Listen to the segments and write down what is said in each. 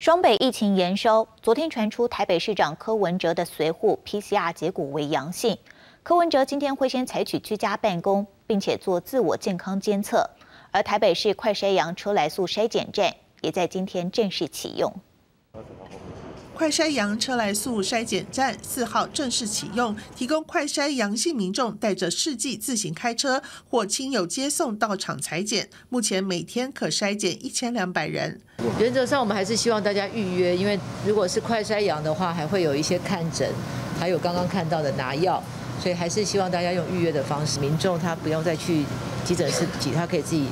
双北疫情延烧，昨天传出台北市长柯文哲的随护 PCR 结果为阳性。柯文哲今天会先采取居家办公，并且做自我健康监测。而台北市快筛阳车来速筛检站也在今天正式启用。快筛阳车来速筛检站四号正式启用，提供快筛阳性民众带着试剂自行开车或亲友接送到场裁检。目前每天可筛检一千两百人。原则上，我们还是希望大家预约，因为如果是快筛阳的话，还会有一些看诊，还有刚刚看到的拿药，所以还是希望大家用预约的方式，民众他不用再去急诊室挤，他可以自己。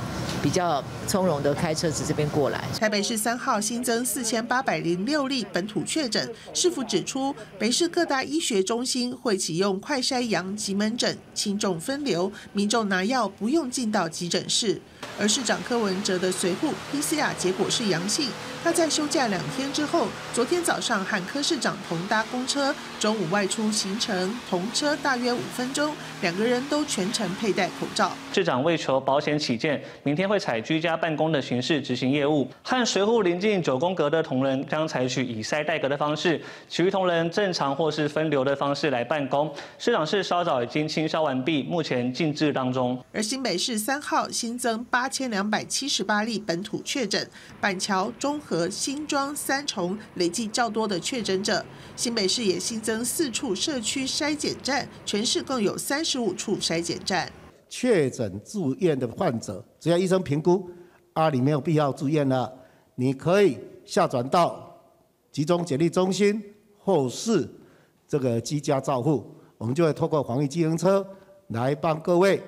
比较从容的开车子这边过来。台北市三号新增四千八百零六例本土确诊，市府指出，北市各大医学中心会启用快筛阳急门诊，轻重分流，民众拿药不用进到急诊室。而市长柯文哲的随护 PCR 结果是阳性，他在休假两天之后，昨天早上和柯市长同搭公车，中午外出行程同车大约五分钟，两个人都全程佩戴口罩。市长为求保险起见，明天会采居家办公的形式执行业务，和随户临近九宫格的同仁将采取以塞代隔的方式，其余同仁正常或是分流的方式来办公。市长室稍早已经清消完毕，目前静置当中。而新北市三号新增八。八千两百七十八例本土确诊，板桥、中和、新庄三重累计较多的确诊者。新北市也新增四处社区筛检站，全市共有三十五处筛检站。确诊住院的患者，只要医生评估啊，你没有必要住院了，你可以下转到集中检疫中心或是这个居家照护，我们就会透过防疫机行车来帮各位。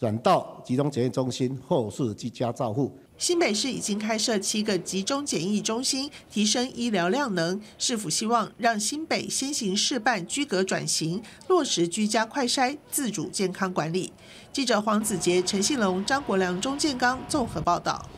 转到集中检疫中心后是居家照护。新北市已经开设七个集中检疫中心，提升医疗量能。市府希望让新北先行示范居隔转型，落实居家快筛、自主健康管理。记者黄子杰、陈信龙、张国良、钟建刚综合报道。